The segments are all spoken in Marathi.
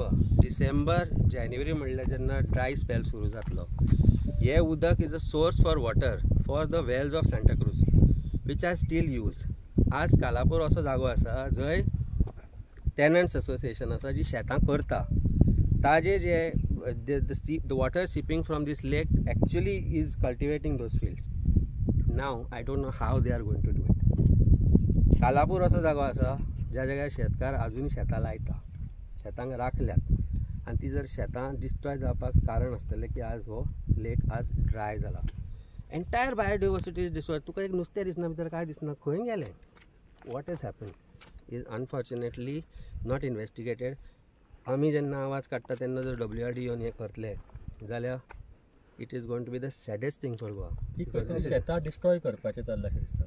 पळय डिसेंबर जानेवारी म्हणल्यार जेन्ना ड्राय स्पेल सुरू जातलो हे उदक is a source for water for the wells of Santacruz which are still used आज कालापूर असो जागो आसा जंय टेनंट्स असोसिएशन आसा जी शेतां करता. ताजे जे the water seeping from this lake actually is cultivating those fields now I don't know how they are going to do it Kalapur असो जागो आसा ज्या जाग्यार शेतकार अजून शेतां लायता शेतांक राखल्यात. आनी ती जर शेतां डिस्ट्रॉय जावपाक कारण आसतलें की आज हो लेक आज ड्राय जाला एन्टायर बायोडायवर्सिटी इज डिस्ट्रॉय तुका एक नुस्तें दिसना भितर काय दिसना खंय गेलें? What is happen is unfortunately not investigated आमी जेन्ना आवाज काडटा तेन्ना जर डब्ल्यू आर डी येवन हें करतले जाल्यार it is going to be the saddest thing for Goa शेतां डिस्ट्रॉय करपाचें चल्लां अशें दिसता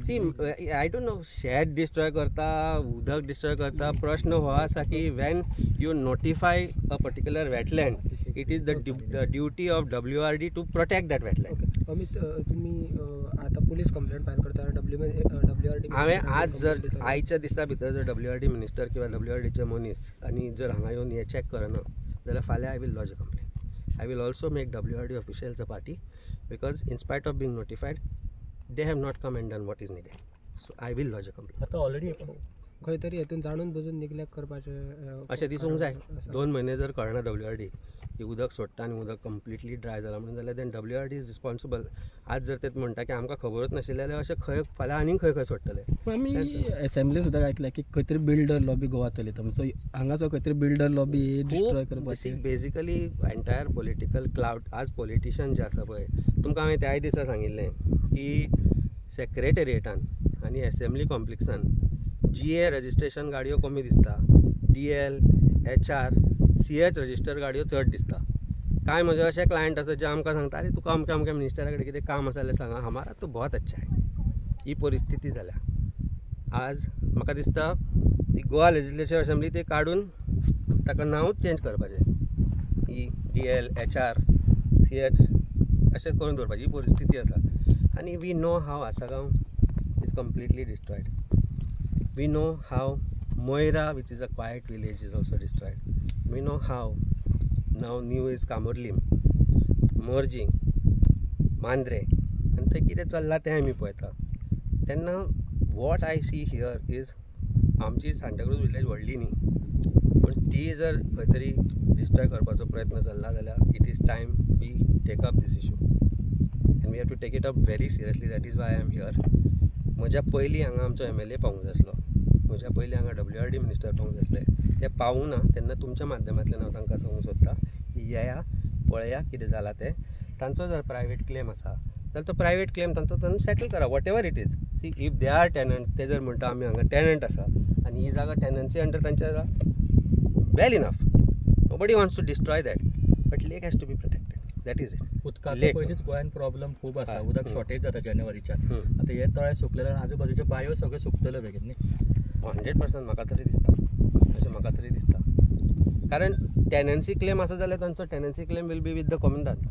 सी आय डोंट नो शेत डिस्ट्रॉय करता उदक डिस्ट्रॉय करता प्रश्न हो आसा की when you notify a particular wetland it is the duty of W R D to protect that wetland Amit तुम्ही आता पोलीस कंप्लेंट फायल करता डब्ल्यू डब्ल्यू आर डी हांवें आज जर आयच्या दिसा भितर जर डब्ल्यू आर डी मिनिस्टर किंवा डब्ल्यू आर डीचे मनीस आनी जर हांगा येवन हे चॅक करना जाल्यार फाल्यां I will lodge a complain I will also make WRD officials a party because in spite of being notified, they have not come and done what is needed. So I will lodge a complaint. खंय तरी हेतून जाणून बुजून निग्लेक्ट करपाचे अशें दिसूंक जाय. दोन म्हयने जर कळना डब्ल्यू आर डी की उदक सोडटा आनी उदक कंप्लिटली ड्राय जाला म्हणून जाल्यार then W R D is responsible आज जर ते म्हणटा की आमकां खबरूच नाशिल्लें जाल्यार अशें खंय फाल्यां आनीक खंय खंय सोडटले पण आमी असेंब्ली सुद्दां आयकल्या की खंय तरी बिल्डर लॉबी गोवा चलयता सो हांगासर खंय तरी बिल्डर लॉबी डिस्ट्रॉय करपाची बेसिकली एंटायर पॉलिटिकल क्लाउड आज पॉलिटिशियन जे आसा पळय तुमकां हांवें त्याय दिसा सांगिल्लें की सेक्रेटेरिएटान आनी एसेंब्ली कॉम्प्लेक्सान जी ए रजिस्ट्रेशन गाडयो कमी दिसता. D L H R C H register गाडयो चड दिसता. कांय म्हजे अशे क्लायंट आसा जे आमकां सांगता अरे तुका अमक्या अमक्या मिनिस्टरा कडेन कितें काम आसा जाल्यार सांगा. हमारा तो बहुत अच्छा आहे. ही परिस्थिती जाल्या आज म्हाका दिसता ती गोवा लेजिस्लेचर असेंब्ली ती काडून ताका नांवूच चेंज करपाचें. ही D L H R C H अशें करून दवरपाची. ही परिस्थिती आसा. आनी we know how Assagao is completely destroyed We know how Moira, which is a quiet village is also destroyed. We know how now new is Camurlim Morjim Mandrem आनी थंय कितें चल्लां तें आमी पळयता तेन्ना what I see here is आमची सांताक्रूज विलेज व्हडली न्ही पूण ती जर खंय तरी डिस्ट्रॉय करपाचो प्रयत्न चल्ला जाल्यार it is time we take up this issue and we have to take it up very seriously that is why I am here म्हज्या पयलीं हांगा आमचो एम एल ए पावूंक जाय आसलो म्हज्या पयलीं हांगा डब्ल्यू आर डी मिनिस्टर पावूंक आसले ते पावूं ना तेन्ना तुमच्या माध्यमांतल्यान हांव तांकां सांगूंक सोदता की येया पळया कितें जालां तें. तांचो जर प्रायवेट क्लेम आसा जाल्यार तो प्रायवेट क्लेम तांचो तांणी सेटल करा whatever it is see if they are tenant ते जर म्हणटा आमी हांगा टॅनंट आसा आनी ही जागा टॅनन्सी अंडर तांच्या well enough nobody wants to destroy that but lake has to be protected that is it उदकाचो. पयलींच गोंयान प्रॉब्लम खूब आसा. उदक. शॉर्टेज जाता जानेवारीच्यान. आतां हे तळे सुकलेले आजूबाजूच्यो बांयो सगळ्यो सुकतल्यो बेगीन न्ही. हंड्रेड पर्संट म्हाका तरी दिसता. अशें म्हाका तरी दिसता. कारण टॅनन्सी क्लेम आसा जाल्यार तांचो tenancy claim will be with the Comunidade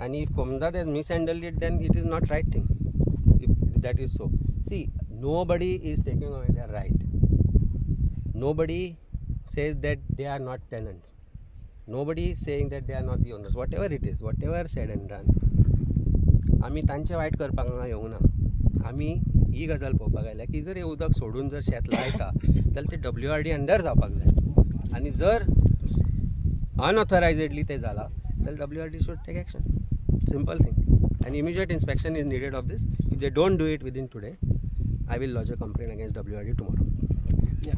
आनी if Comunidade has miss it then it is not right thing if that is so see nobody is taking away their right nobody says that they are not tenants nobody saying that they are not the owners whatever it is whatever said and done आमी तांचें वायट करपाक हांगा येवंक ना. आमी ही गजाल पळोवपाक आयल्या की जर हें उदक सोडून जर शेत लायता जाल्यार ते डब्ल्यू आर डी अंडर जावपाक जाय. आनी जर अनऑथरायजेडली ते जाला जाल्यार W R D should take action simple thing आनी immediate inspection is needed of this if they don't do it within today I will lodge a complain against W R D tomorrow या